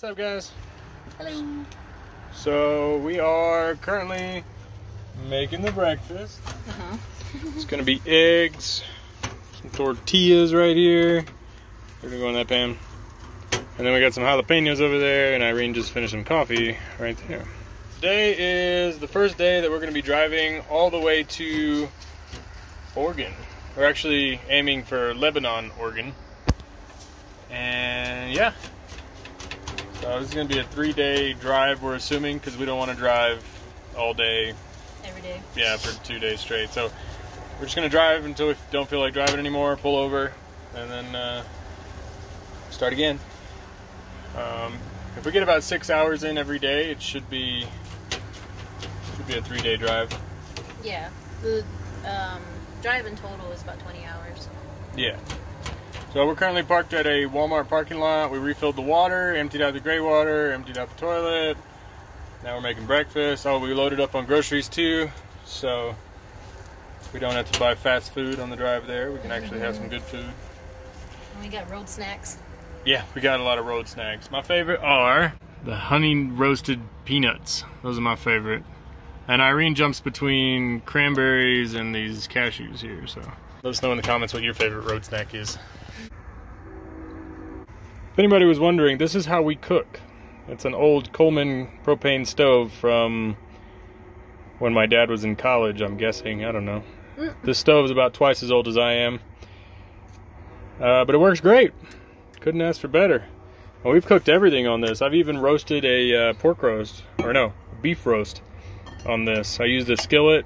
What's up, guys? Hello. So we are currently making the breakfast. Uh-huh. It's gonna be eggs, some tortillas right here. We're gonna go in that pan. And then we got some jalapenos over there, and Irene just finished some coffee right there. Today is the first day that we're gonna be driving all the way to Oregon. We're actually aiming for Lebanon, Oregon. And yeah. So this is gonna be a three day drive, we're assuming, because we don't wanna drive all day Every day. yeah, for two days straight. So we're just gonna drive until we don't feel like driving anymore. Pull over, and then uh, start again. Um, if we get about six hours in every day, it should be should be a three-day drive. Yeah. The um, drive in total is about 20 hours. Yeah. So we're currently parked at a Walmart parking lot. We refilled the water, emptied out the gray water, emptied out the toilet. Now we're making breakfast. Oh, we loaded up on groceries too, so we don't have to buy fast food on the drive there. We can actually have some good food. And we got road snacks. Yeah, we got a lot of road snacks. My favorite are the honey roasted peanuts. Those are my favorite. And Irene jumps between cranberries and these cashews here, so let us know in the comments what your favorite road snack is. Anybody was wondering, this is how we cook. It's an old Coleman propane stove from when my dad was in college, I'm guessing. I don't know. Mm. This stove is about twice as old as I am. Uh, but it works great. Couldn't ask for better. Well, we've cooked everything on this. I've even roasted a uh, pork roast, or no, beef roast on this. I used a skillet,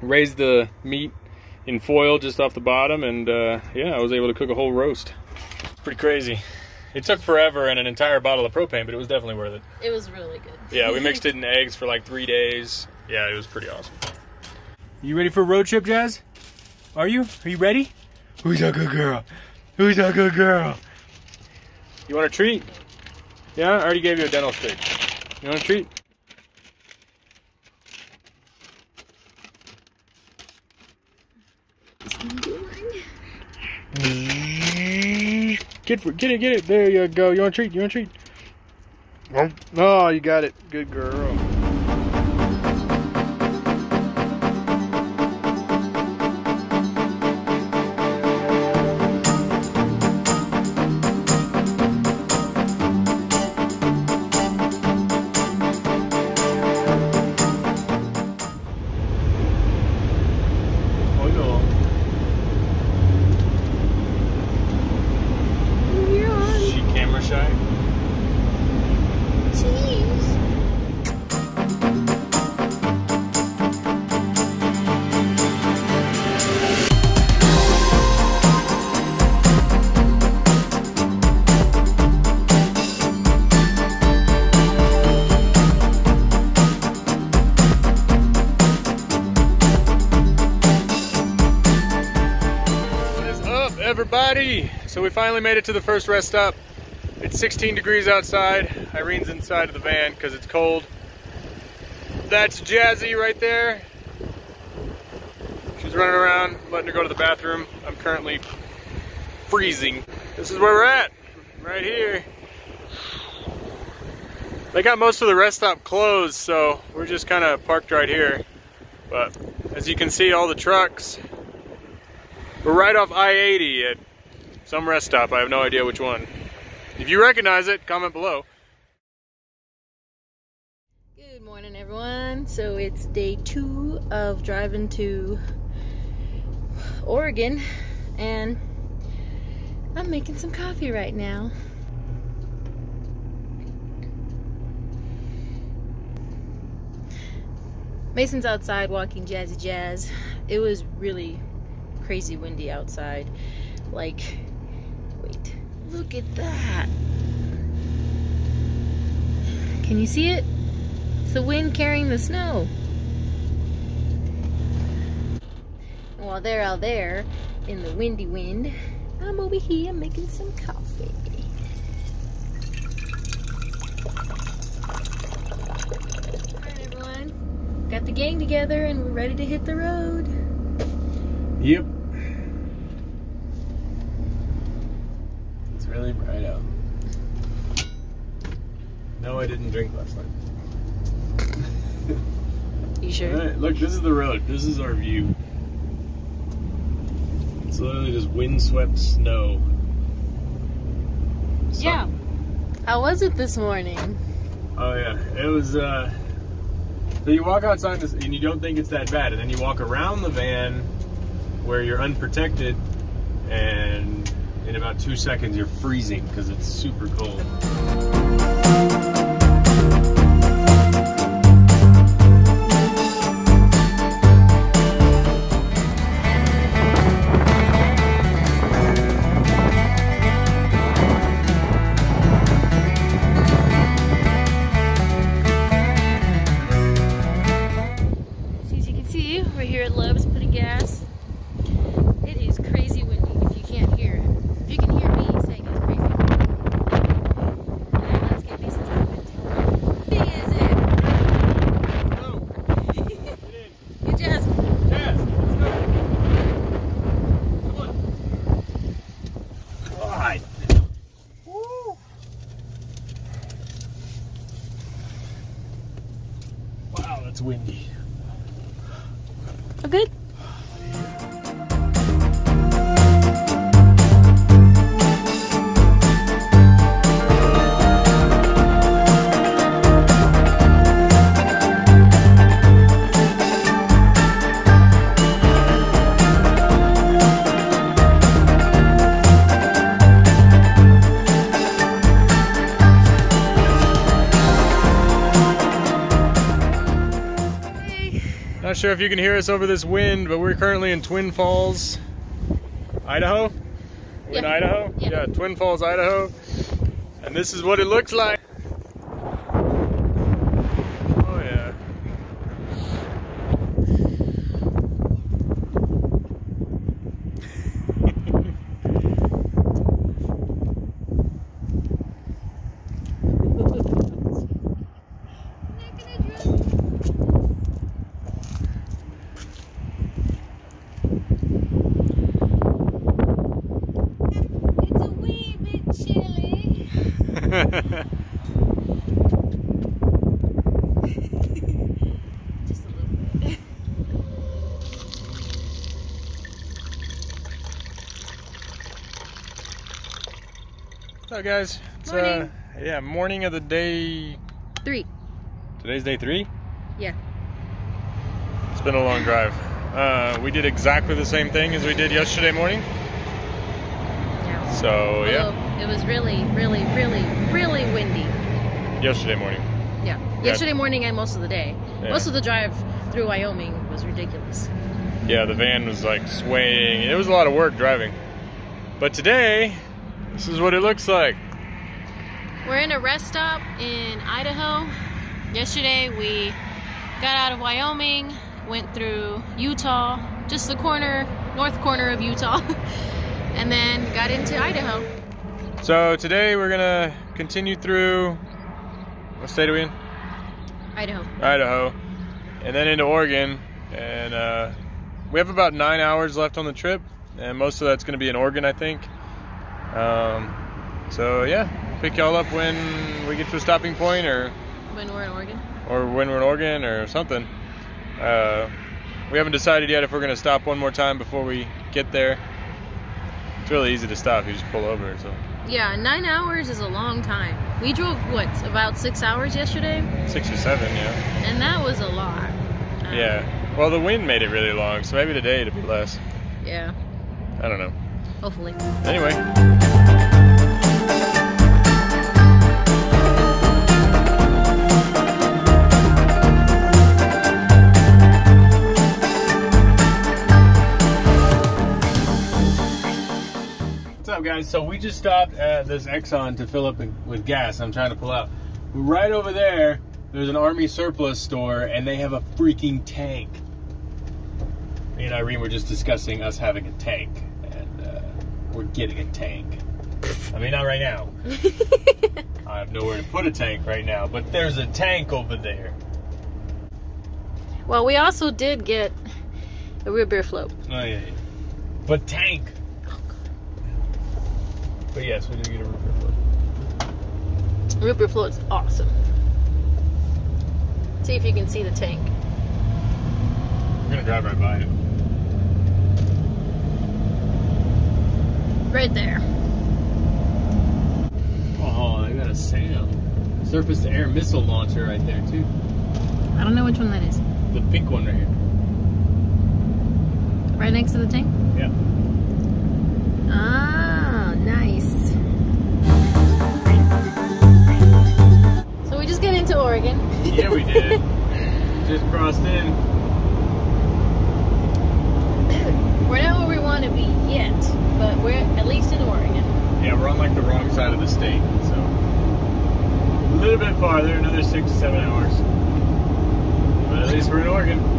raised the meat in foil just off the bottom, and uh, yeah, I was able to cook a whole roast. It's pretty crazy. It took forever and an entire bottle of propane, but it was definitely worth it. It was really good. Yeah, we mixed it in eggs for like three days. Yeah, it was pretty awesome. You ready for a road trip, Jazz? Are you? Are you ready? Who's a good girl? Who's a good girl? You want a treat? Yeah, I already gave you a dental stick. You want a treat? Get get it, get it. There you go. You want a treat? You want a treat? Oh, you got it. Good girl. Finally made it to the first rest stop. It's 16 degrees outside. Irene's inside of the van because it's cold. That's Jazzy right there. She's running around, letting her go to the bathroom. I'm currently freezing. This is where we're at, right here. They got most of the rest stop closed, so we're just kind of parked right here. But as you can see, all the trucks we're right off I-80 at some rest stop. I have no idea which one. If you recognize it, comment below. Good morning, everyone. So it's day two of driving to Oregon, and I'm making some coffee right now. Mason's outside walking Jazzy Jazz. It was really crazy windy outside. Like, look at that. Can you see it? It's the wind carrying the snow. And while they're out there in the windy wind, I'm over here making some coffee. Alright, everyone. Got the gang together and we're ready to hit the road. Yep. Really bright out. No, I didn't drink last night. You sure? Alright, look, this is the road. This is our view. It's literally just windswept snow. Sun. Yeah. How was it this morning? Oh yeah, it was. uh So you walk outside this, and you don't think it's that bad, and then you walk around the van where you're unprotected, and in about two seconds you're freezing because it's super cold. Jazz. Sure if you can hear us over this wind, but we're currently in Twin Falls, Idaho. We're in Yeah. Idaho? Yeah. Twin Falls, Idaho. And this is what it looks like. Oh, yeah. It's a wee bit chilly. Just a little bit. so, guys, it's uh, Morning. yeah, morning of the day. Three. Today's day three. Yeah. It's been a long drive. Uh, we did exactly the same thing as we did yesterday morning. Yeah. So yeah, it was really, really, really, really windy. yesterday morning. Yeah. Yesterday morning and most of the day. Yeah. Most of the drive through Wyoming was ridiculous. Yeah, the van was like swaying. It was a lot of work driving. But today, this is what it looks like. We're in a rest stop in Idaho. Yesterday we got out of Wyoming, went through Utah, just the corner, north corner of Utah, and then got into Idaho. So today we're gonna continue through. What state are we in? Idaho. Idaho, and then into Oregon. And uh, we have about nine hours left on the trip, and most of that's gonna be in Oregon, I think. Um, so yeah, pick y'all up when we get to a stopping point, or When we're in Oregon. or when we're in Oregon, or something. Uh, we haven't decided yet if we're gonna stop one more time before we get there. It's really easy to stop. You just pull over. So Yeah, nine hours is a long time. We drove what about six hours yesterday, six or seven, yeah. and that was a lot. Um, Yeah. Well, the wind made it really long, so maybe today it'll be less. Yeah. I don't know. Hopefully. Anyway. Guys? So we just stopped at this Exxon to fill up with gas. I'm trying to pull out. Right over there, there's an Army surplus store, and they have a freaking tank. Me and Irene were just discussing us having a tank, and uh, we're getting a tank. I mean, not right now. I have nowhere to put a tank right now, but there's a tank over there. Well, we also did get a root beer float. Oh yeah, yeah. but tank. But yes, we did get a root beer float. Root beer float's awesome. See if you can see the tank. I'm gonna drive right by it. Right there. Oh, they got a SAM. Surface to air missile launcher right there too. I don't know which one that is. The pink one right here. Right next to the tank? Yeah. Ah, into Oregon. Yeah, we did. Just crossed in. we're not where we want to be yet, but we're at least in Oregon. Yeah, we're on like the wrong side of the state, so a little bit farther, another six, seven hours. But at least we're in Oregon.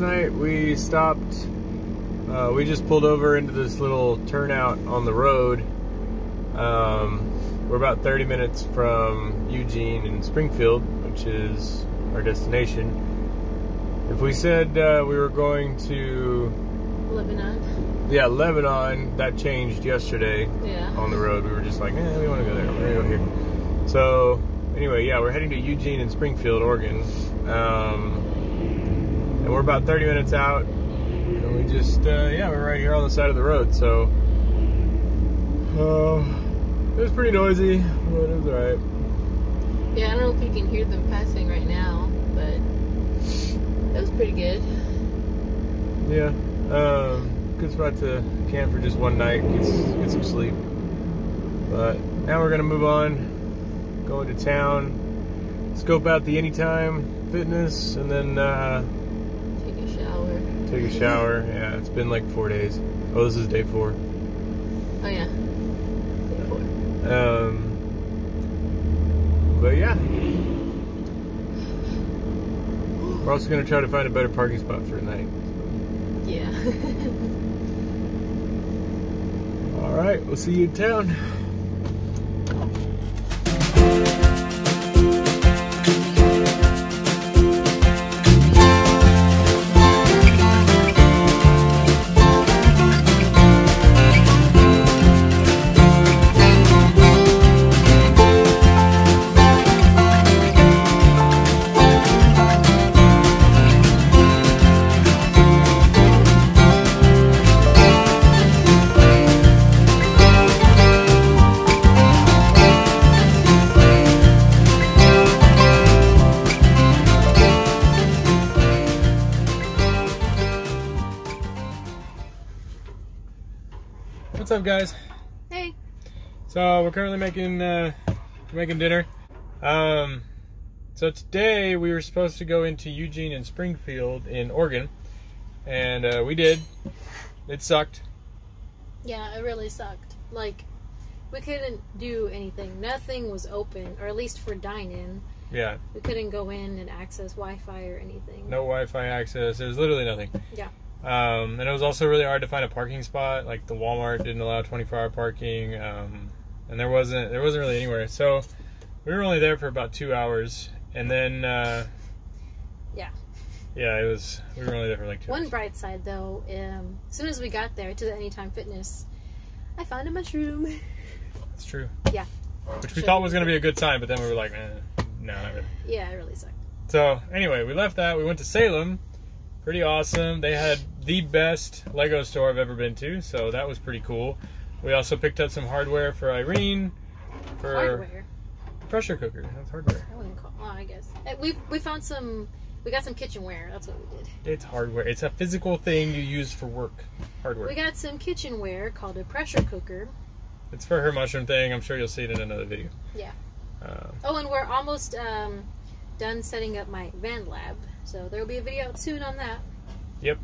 Last night we stopped. Uh, we just pulled over into this little turnout on the road. Um, we're about 30 minutes from Eugene and Springfield, which is our destination. If we said uh, we were going to, Lebanon. yeah, Lebanon, that changed yesterday Yeah. on the road. We were just like, eh, we want to go there. We're gonna go here. So anyway, yeah, we're heading to Eugene and Springfield, Oregon, um, and we're about 30 minutes out. And we just, uh, yeah, we're right here on the side of the road. So uh, it was pretty noisy, but it was alright. Yeah, I don't know if you can hear them passing right now, but it was pretty good. Yeah, um, good spot to camp for just one night, get, get some sleep. But now we're gonna move on, go into town, scope out the Anytime Fitness, and then uh, Take a shower. Take a shower. Yeah, it's been like four days. Oh, this is day four. Oh yeah. Day four. Um, but yeah, we're also gonna try to find a better parking spot for tonight. Yeah. All right, we'll see you in town. Guys? Hey. So we're currently making uh, making dinner. Um, so today we were supposed to go into Eugene and Springfield in Oregon, and uh, we did. It sucked. Yeah, it really sucked. Like, we couldn't do anything. Nothing was open, or at least for dine-in. Yeah, We couldn't go in and access Wi-Fi or anything. no Wi-Fi access. There was literally nothing. Yeah. Um, and it was also really hard to find a parking spot. Like the Walmart didn't allow 24-hour parking, um, and there wasn't there wasn't really anywhere. So we were only there for about two hours, and then uh, Yeah. yeah, it was we were only there for like two. One hours. bright side, though, um, as soon as we got there to the Anytime Fitness, I found a mushroom. It's true. Yeah. Which we thought was going to be a good sign, but then we were like, eh, no, not really. yeah, it really sucked. So anyway, we left that. We went to Salem. Pretty awesome. They had the best Lego store I've ever been to, so that was pretty cool. We also picked up some hardware for Irene for Hardware. pressure cooker. That's hardware. I wouldn't call. Oh, I guess Uh, we we found some. We got some kitchenware. That's what we did. It's hardware. It's a physical thing you use for work. Hardware. We got some kitchenware called a pressure cooker. It's for her mushroom thing. I'm sure you'll see it in another video. Yeah. Uh, Oh, and we're almost um, done setting up my van lab, so there will be a video out soon on that. Yep.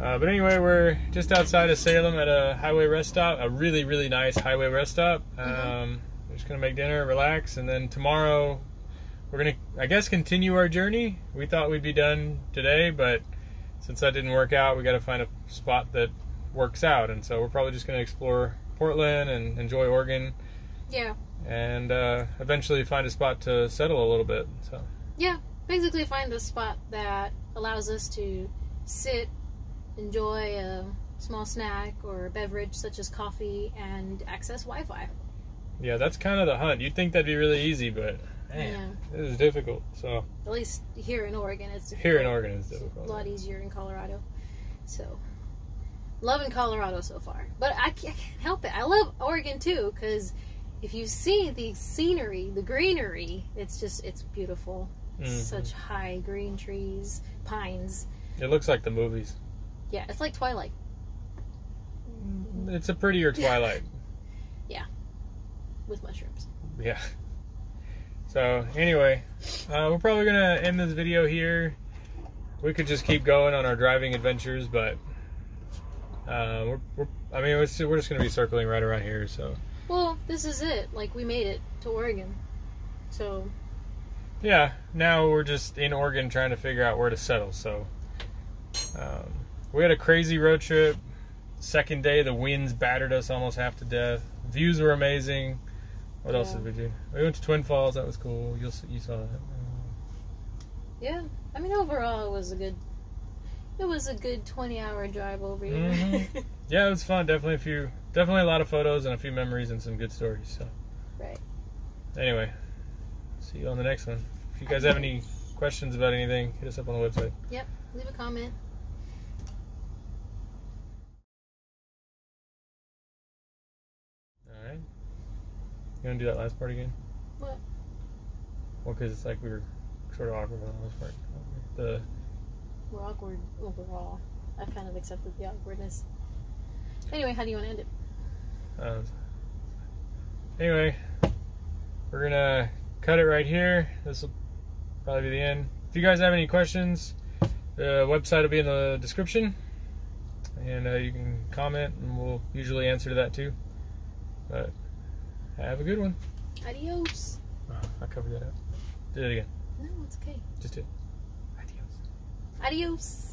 Uh, but anyway, we're just outside of Salem at a highway rest stop, a really, really nice highway rest stop. Um, Mhm. We're just gonna make dinner, relax, and then tomorrow we're gonna, I guess, continue our journey. We thought we'd be done today, but since that didn't work out, we got to find a spot that works out, and so we're probably just gonna explore Portland and enjoy Oregon, Yeah. and uh, eventually find a spot to settle a little bit. So. Yeah. Basically, find a spot that allows us to sit, enjoy a small snack or a beverage such as coffee, and access Wi-Fi. Yeah, that's kind of the hunt. You'd think that'd be really easy, but man, it is difficult. So At least here in Oregon, it's here in difficult. Oregon, it's a lot easier in Colorado. So, loving Colorado so far. But I can't help it. I love Oregon too because if you see the scenery, the greenery, it's just it's beautiful. Mhm. Such high green trees, pines. It looks like the movies. Yeah, it's like Twilight. It's a prettier Twilight. Yeah, with mushrooms. yeah. So anyway, uh, we're probably gonna end this video here. We could just keep going on our driving adventures, but uh, we're, we're, I mean, we're just gonna be circling right around here. So Well, this is it. Like we made it to Oregon. So yeah, now we're just in Oregon trying to figure out where to settle. So um, we had a crazy road trip. Second day, the winds battered us almost half to death. Views were amazing. What else did we do? We went to Twin Falls. That was cool. You'll you saw that. yeah, I mean overall it was a good. It was a good twenty-hour drive over here. Mhm. Yeah, it was fun. Definitely a few, definitely a lot of photos and a few memories and some good stories. So right. anyway, see you on the next one. If you guys have any questions about anything, hit us up on the website. Yep. Leave a comment. All right. You want to do that last part again? What? Well, because it's like we were sort of awkward on the last part. The We're awkward overall. I kind of accepted the awkwardness. Anyway, how do you want to end it? uh, anyway, we're gonna cut it right here. This will probably be the end. If you guys have any questions, the website will be in the description, and uh, you can comment, and we'll usually answer to that too. But have a good one. Adios. Oh, I covered that up. Did it again. No, it's okay. Just do it. Adios. Adios.